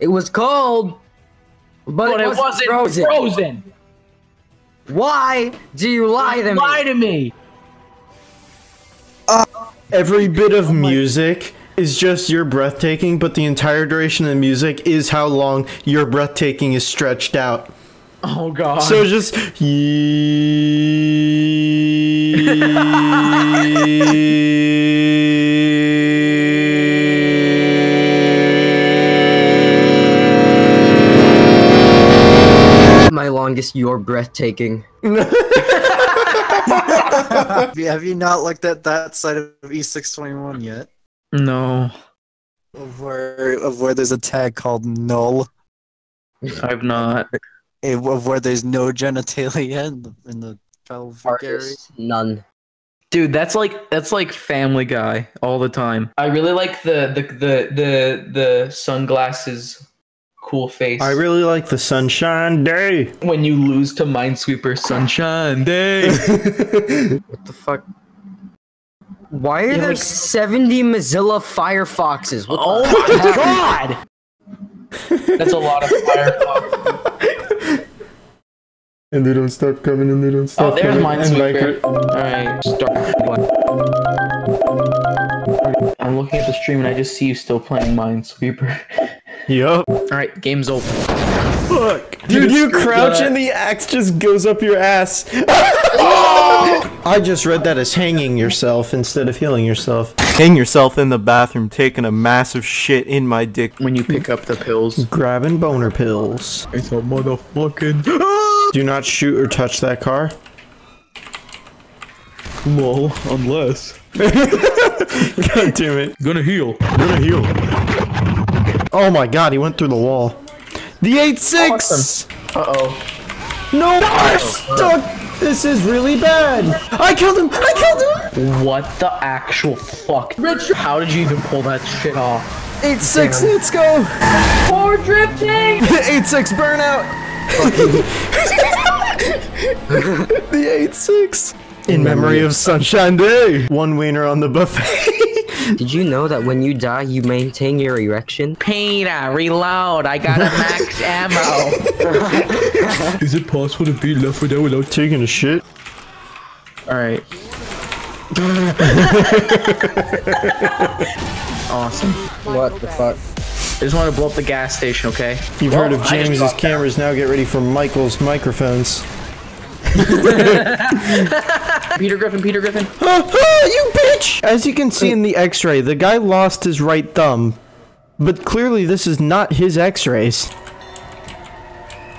It was cold, but, But it, it wasn't wasn't frozen. frozen. Why do you lie to me? Lie to me. Uh, every bit of music is just your breathtaking, but the entire duration of the music is how long your breathtaking is stretched out. Oh god. So it's just My longest, you're breathtaking. Have you, not looked at that side of E621 yet? no, Of where of where there's a tag called null, I've not. of where there's no genitalia in the, in the pelvic area. None. Dude, that's like that's like Family Guy all the time. I really like the the the the, the sunglasses cool face. I really like the sunshine day. when you lose to Minesweeper Sunshine Day. What the fuck? Why are Yeah, there like- 70 Mozilla Firefoxes? What oh my god! That's a lot of Firefox. And they don't stop coming and they don't stop Oh, there's coming. Minesweeper. Viper- Alright, start. I'm looking at the stream and I just see you still playing Minesweeper. Yup. Alright, game's over. Fuck. Dude, you crouch and the axe just goes up your ass. I just read that as hanging yourself instead of healing yourself. Hang yourself in the bathroom taking a massive shit in my dick. When you pick up the pills. Grabbing boner pills. It's a motherfucking. Do not shoot or touch that car. Lol, unless. God damn it. Gonna heal. Gonna heal. Oh my god, he went through the wall. The 8-6! Uh oh. No, I'm stuck! This is really bad! I killed him! I killed him! What the actual fuck? Richard! How did you even pull that shit off? 8-6, let's go! Poor drifting! 8-6 burnout! the 8-6. In memory of Sunshine Day! One wiener on the buffet. Did you know that when you die, you maintain your erection? Peter, reload. I got a max ammo. Is it possible to be left without without? Taking a shit. Alright. awesome. What the fuck? I just want to blow up the gas station, okay? You've Well, heard of James's cameras, now get ready for Michael's microphones. Peter Griffin, Peter Griffin. Ah, ah, you bitch! As you can see in the x-ray, the guy lost his right thumb. But clearly this is not his x-rays.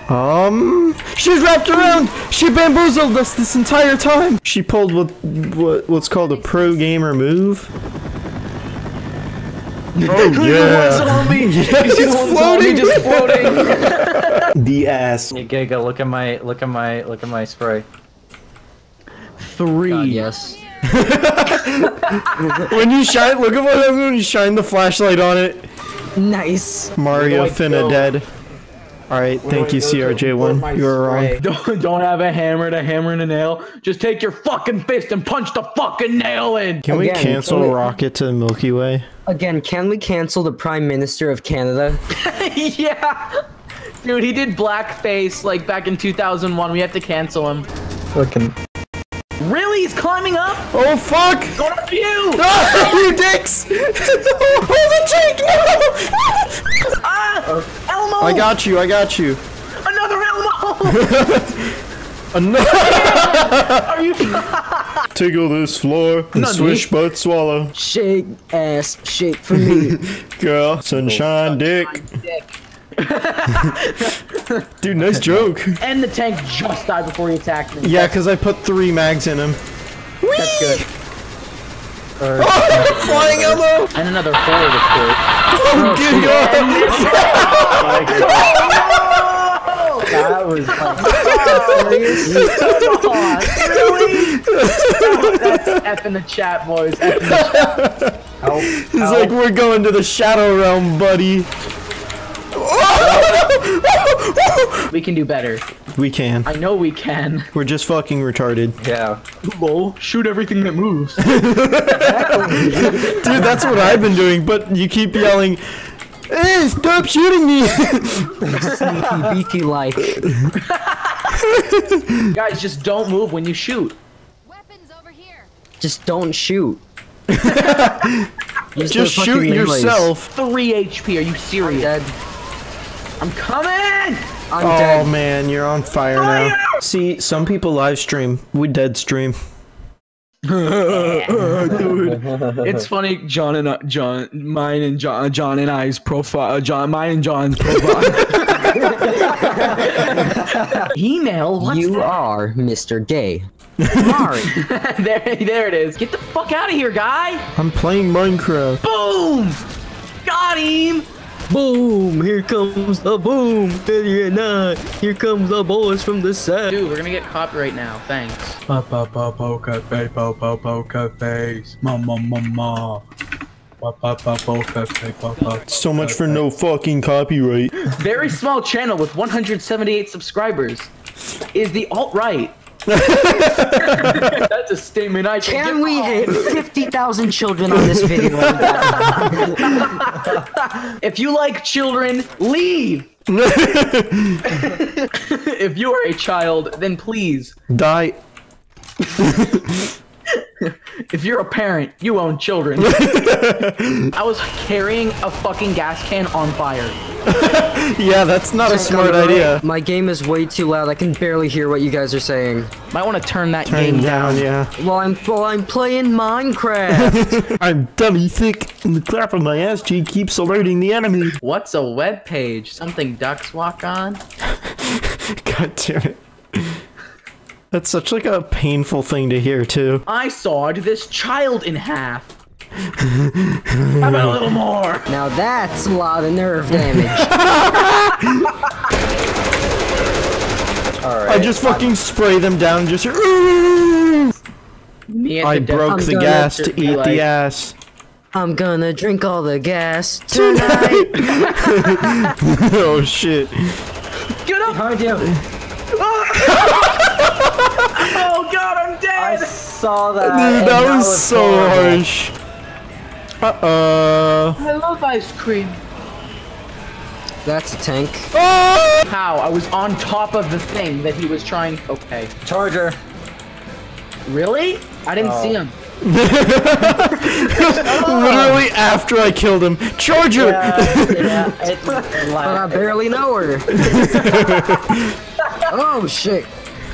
Um, she's wrapped around! She bamboozled us this entire time! She pulled what, what what's called a pro gamer move. Oh yeah! on me. Yeah, You see the it's ones on me floating. just floating. The ass. Yeah, Giga, look at my look at my look at my spray. Three. God, yes. When you shine, look at what happens when you shine the flashlight on it. Nice. Mario Where do I finna go? dead. Alright, thank you, CRJ1. You were wrong. Don't, don't have a hammer to hammer in a nail. Just take your fucking fist and punch the fucking nail in. Can we cancel can we- Rocket to the Milky Way? Again, can we cancel the Prime Minister of Canada? yeah. Dude, he did blackface like back in 2001. We have to cancel him. Looking. Really? He's climbing up? Oh fuck! Going up to you! Ah, you dicks! Hold the tank! No! Ah! Elmo! I got you, I got you. Another Elmo! Ano- Are you? Tickle this floor and Not swish me. butt swallow. Shake ass, shake for me. Girl, sunshine oh, dick. Dude, nice joke. and the tank just died before he attacked me. Yeah, because I put three mags in him. That's good. Flying Elmo! And another forward, of course. Oh, That was Come on, really? That's F in the chat, boys. F in the chat. He's like, we're going to the Shadow Realm, buddy. We can do better. We can. I know we can. We're just fucking retarded. Yeah. Lol. Shoot everything that moves. Dude, that's what I've been doing, but you keep yelling, Hey, stop shooting me! Sneaky beaky like. Guys, just don't move when you shoot. Weapons over here. Just don't shoot. Use Just the shoot fucking melees. yourself. 3 HP. Are you serious? I'm serious? dead. I'm coming! I'm Oh dead. man, you're on fire now. See, some people live stream. We dead stream. Dude, it's funny. John and uh, John, mine and John, John and I's profile. Uh, John, mine and John's profile. Email. What's you that? are Mr. Gay. Sorry. there, there it is. Get the fuck out of here, guy! I'm playing Minecraft. Boom! Got him! Boom! Here comes the boom! Idiot nine. Here comes the boys from the set. Dude, we're gonna get copyright now. Thanks. Pa pa pa poker face, po po poker face, ma ma ma ma. So much for no fucking copyright. Very small channel with 178 subscribers. Is the alt right? That's a statement I can, Can we behind. hit 50,000 children on this video? If you like children, leave. if you are a child, then please. Die. If you're a parent, you own children. I was carrying a fucking gas can on fire. Yeah, that's not a smart idea. My game is way too loud. I can barely hear what you guys are saying. Might want to turn that Turn game down, down. yeah. While I'm while I'm playing Minecraft. I'm dummy thick, and the clap of my ass cheek keeps alerting the enemy. What's a web page? Something ducks walk on? God damn it. That's such like a painful thing to hear too. I sawed this child in half. How about a little more? now that's a lot of nerve damage. I just fucking spray them down, just. Ooh! Me at I the death- broke I'm the gonna gas to eat like- the ass. I'm gonna drink all the gas oh, tonight. oh shit. Get up! Behind you. Oh god, I'm dead! I saw that. Dude, and that was so horrible. harsh. Uh oh. I love ice cream. That's a tank. Oh! How? I was on top of the thing that he was trying. Okay. Charger. Really? I didn't see him. Literally after I killed him. Charger! But I barely know her. oh shit.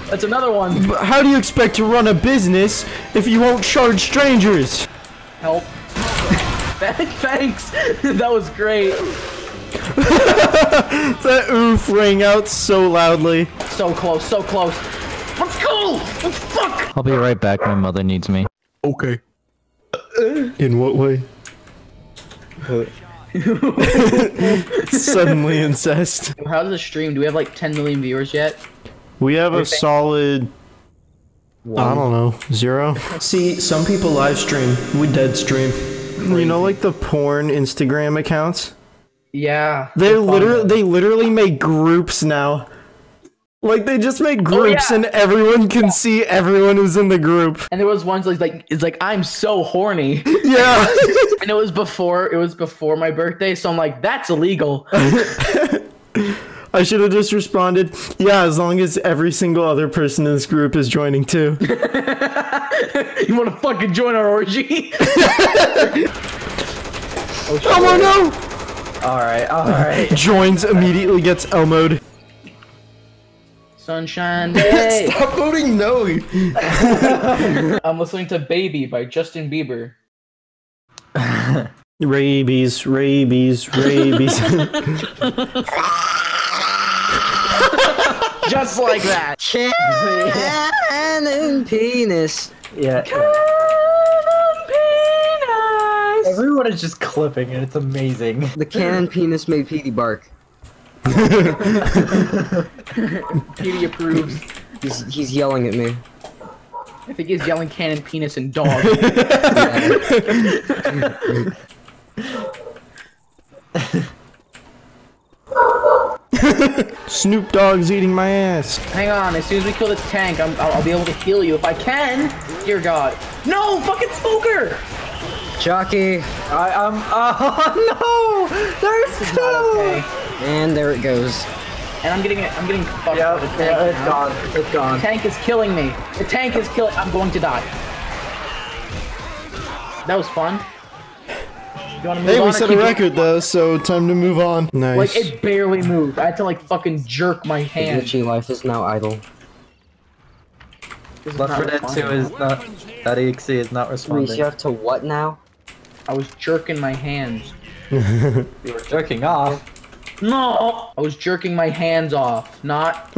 That's another one. But How do you expect to run a business if you won't charge strangers? Help. Thanks. that was great. That oof rang out so loudly. So close, so close. Let's go! Let's fuck! I'll be right back. My mother needs me. Okay. Uh, in what way? Uh, suddenly incest. How's the stream? Do we have like 10 million viewers yet? We have a solid. I don't know, zero. See, some people live stream. We dead stream. You know, like the porn Instagram accounts. Yeah. They literally, they literally make groups now. Like they just make oh, groups, yeah. and everyone can see everyone who's in the group. And there was ones like, like it's like I'm so horny, Yeah. and it was before it was before my birthday, so I'm like that's illegal. I should have just responded, yeah, as long as every single other person in this group is joining too. you want to fucking join our orgy? Oh, oh no! Alright, alright. Joins immediately gets Elmoed. Sunshine Day. Stop voting no! I'm listening to Baby by Justin Bieber. Rabies, rabies, rabies. Just like that. Cannon penis. Yeah. Cannon penis. Everyone is just clipping it. It's amazing. The cannon penis made Petey bark. Petey approves. He's, he's yelling at me. I think he's yelling cannon, penis, and dog. Snoop Dogg's eating my ass. Hang on, as soon as we kill this tank, I'm, I'll, I'll be able to heal you if I can. Dear God. No, fucking smoker! Jockey, I am. Oh no! There's Not okay. and there it goes. And I'm getting it. I'm getting fucked Yeah, by the tank. yeah, it's now. gone. It's The gone. tank is killing me. The tank is killing. I'm going to die. That was fun. You wanna move Hey, on we set a keep it- record though, so time to move on. Nice. Like it barely moved. I had to like fucking jerk my hand. Glitchy life is now idle. This is Left not 4 Dead 2 is not. That EXE is not Reece, responding. you have to what now? I was jerking my hands. You were jerking off. No, I was jerking my hands off. Not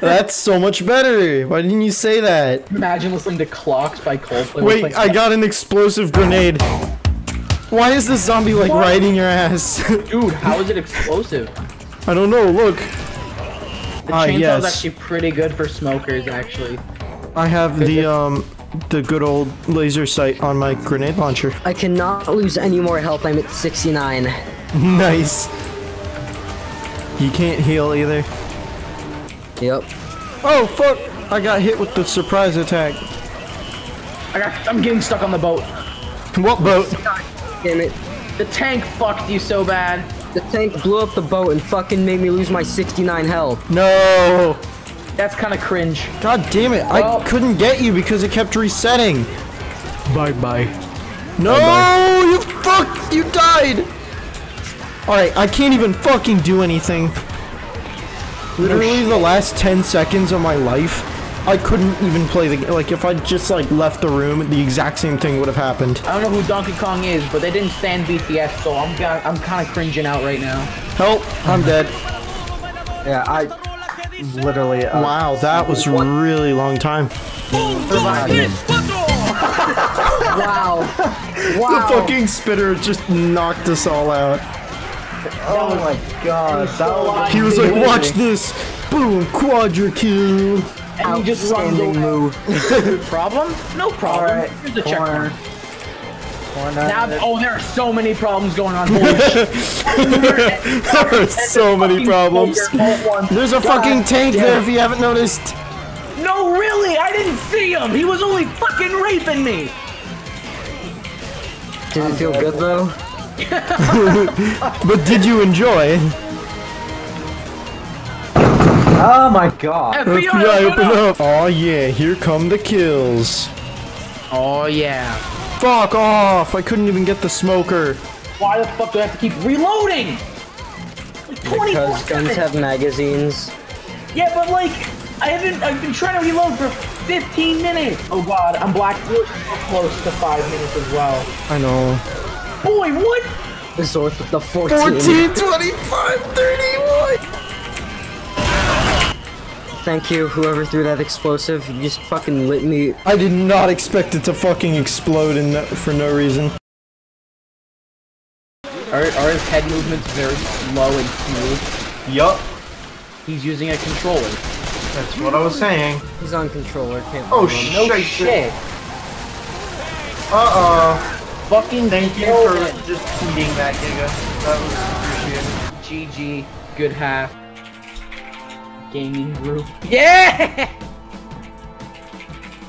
That's so much better. Why didn't you say that? imagine listening to Clocks by Coldplay. Wait, Like, I got an explosive grenade. Why is this zombie like What? riding your ass? dude, how is it explosive? I don't know. Look, The Ah, chainsaw is actually pretty good for smokers, actually. I have the um the good old laser sight on my grenade launcher. I cannot lose any more health. I'm at 69. nice. You can't heal either. Yep. Oh fuck! I got hit with the surprise attack. I got, I'm getting stuck on the boat. What boat? Damn it. The tank fucked you so bad. The tank blew up the boat and fucking made me lose my 69 health. No! That's kind of cringe. God damn it! Well- I couldn't get you because it kept resetting. Bye bye. No! You fuck! You died! Alright, I can't even fucking do anything. Literally the last 10 seconds of my life, I couldn't even play the game. Like, if I just, like, left the room, the exact same thing would have happened. I don't know who Donkey Kong is, but they didn't stand BTS, so I'm kinda, I'm kind of cringing out right now. Help! I'm dead. Yeah, I literally. Uh, Wow, that was a really long time. Wow. Wow. The fucking spitter just knocked us all out. Oh my god, that was. He was like, watch this! Boom! Quadra kill! And he just runs Outstanding move. Problem? No problem. Alright, Here's the corner. checkpoint. Corner. Now, oh, there are so many problems going on. There are so many problems. There's a fucking tank there if you haven't noticed. No, really, I didn't see him. He was only fucking raping me. Did it feel good though? But did you enjoy? Oh my god. FBI, FBI, open open up. up! Oh yeah, here come the kills. Oh yeah. Fuck off! I couldn't even get the smoker. Why the fuck do I have to keep reloading? Because guns have magazines. Yeah, but like, I haven't. I've been trying to reload for 15 minutes. Oh god, I'm black. So close to five minutes as well. I know. Boy, what? The Zorth with the 14. 14, 25, 31! Thank you, whoever threw that explosive. You just fucking lit me. I did not expect it to fucking explode in no, for no reason. Are, are his head movements very slow and smooth? Yup, He's using a controller. that's what I was saying. He's on controller, can't Oh blame him. No shit. Uh-oh. Fucking Thank you for it. just eating that, Giga. That was appreciated. GG. Good half. Gaming group. Yeah!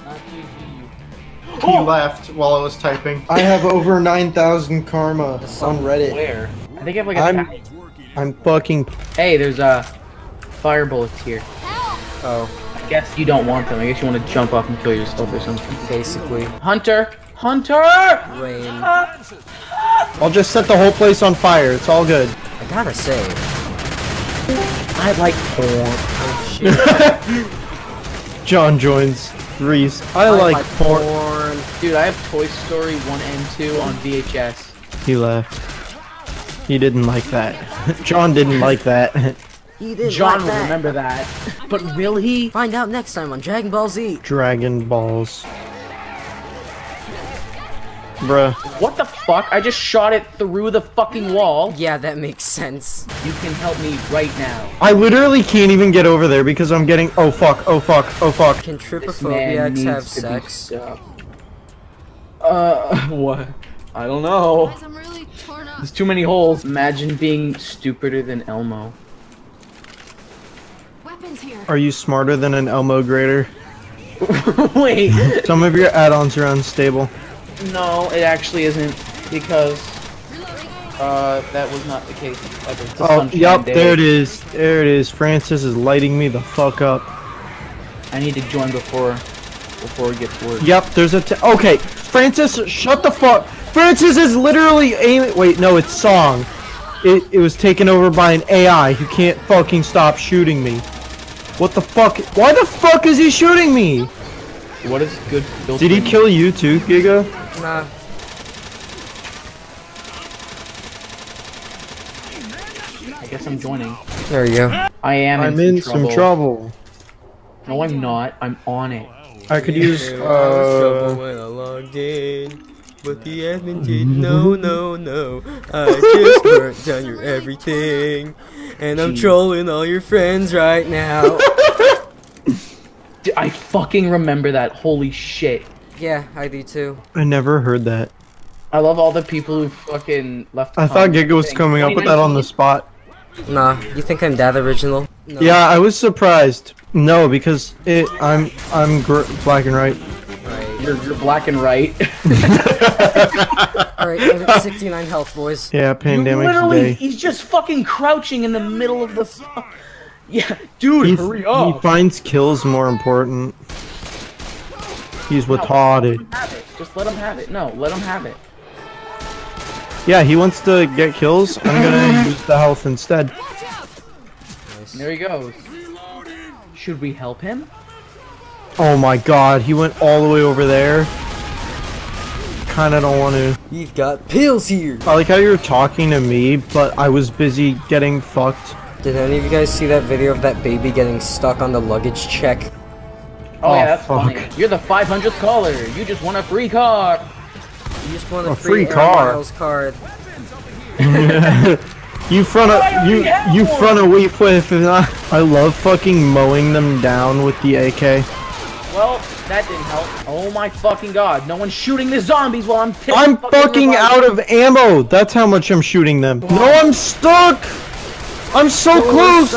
Not GG. He left while I was typing. I have over 9,000 karma on Reddit. Where? I think I have like a. I'm- thousand. I'm fucking... Hey, there's uh, fire bullets here. Oh. I guess you don't want them. I guess you want to jump off and kill yourself or something. Basically, Hunter! Hunter! rain. I'll just set the whole place on fire. It's all good. I gotta say, I like porn. oh shit. John joins. Reece. I, like, porn. porn. Dude, I have Toy Story 1 and 2 on VHS. He left. He didn't like that. John didn't like that. He didn't John like will that. remember that. But will he? Find out next time on Dragon Ball Z. Dragon Balls. Bruh. What the fuck? I just shot it through the fucking wall. Yeah, that makes sense. You can help me right now. I literally can't even get over there because I'm getting- Oh fuck, oh fuck, oh fuck. Can This man trypophobiacs have sex? stopped. Uh, what? I don't know. Guys, I'm really torn up. There's too many holes. Imagine being stupider than Elmo. Weapons here. Are you smarter than an Elmo grader? Wait, Some of your add-ons are unstable. No, it actually isn't because uh that was not the case. A Oh, yep, day. there it is. There it is. Francis is lighting me the fuck up. I need to join before before it gets worse. Yep, there's a t- Okay, Francis, shut the fuck. Francis is literally aiming. Wait, no, it's Song. It, it was taken over by an AI who can't fucking stop shooting me. What the fuck? Why the fuck is he shooting me? What is good? Did he kill you too, Giga? Nah. I guess I'm joining. There you go. I am I'm in, in some, trouble. trouble. No, I'm not. I'm on it. I could use, There was trouble uh... when I logged. But the admin did no, no, no. I just burnt down your everything. And I'm trolling all your friends right now. D- I fucking remember that. Holy shit. yeah, I do too. I never heard that. I love all the people who fucking left. I thought comments Giga was saying, coming up with that on the spot. Nah, you think I'm that original? No. Yeah, I was surprised. No, because it, I'm, I'm gr- black and white. Right. You're, you're black and right. Alright, I'm at 69 health, boys. Yeah, You pandemic literally, day. he's just fucking crouching in the middle of the. Fu- Yeah, dude, He, hurry up! he finds kills more important. He's No, retarded. Let him have it. Just let him have it. No, let him have it. Yeah, he wants to get kills. I'm gonna use the health instead. There he goes. Should we help him? Oh my god, he went all the way over there. Kinda don't want to. You've got pills here. I like how you're talking to me, but I was busy getting fucked. Did any of you guys see that video of that baby getting stuck on the luggage check? Oh, Oh, yeah, that's fuck. funny. You're the 500th caller. You just won a free car. You just won a, A free, free Air car. Miles card. You front I a you you front a weep with. I love fucking mowing them down with the AK. Well, that didn't help. Oh my fucking god. No one's shooting the zombies while I'm I'm fucking out of ammo. That's how much I'm shooting them. No, I'm stuck. I'm so close.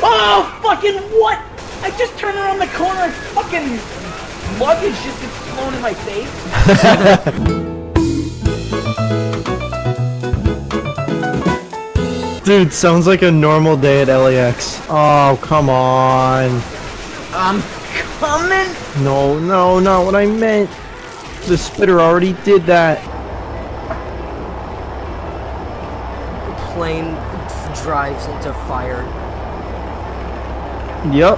Oh, fucking what? I just turned around the corner and fucking luggage just gets thrown in my face. Dude, sounds like a normal day at LAX. Oh, come on. I'm coming. No, no, not what I meant. The spitter already did that. Plane drives into fire. Yep.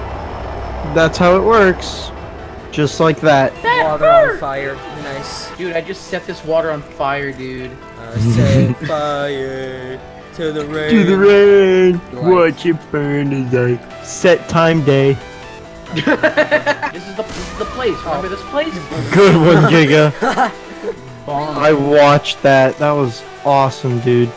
That's how it works. Just like that. Water on fire. Nice. Dude, I just set this water on fire, dude. Uh, set fire to the rain. To the rain, Like- watch it burn as I set time day. This is the this is the place. Remember this place? Good one, Giga. I watched that. That was awesome, dude.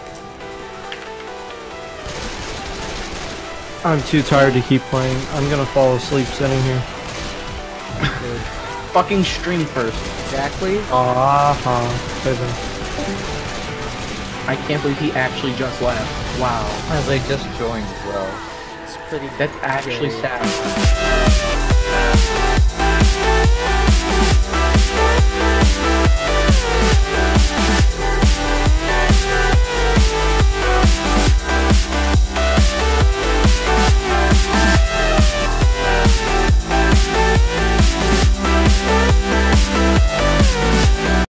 I'm too tired to keep playing. I'm gonna fall asleep sitting here. Fucking stream first. Exactly. Ah, Kevin. I can't believe he actually just left. Wow. As I just joined, as well. It's pretty. That's actually gay. sad.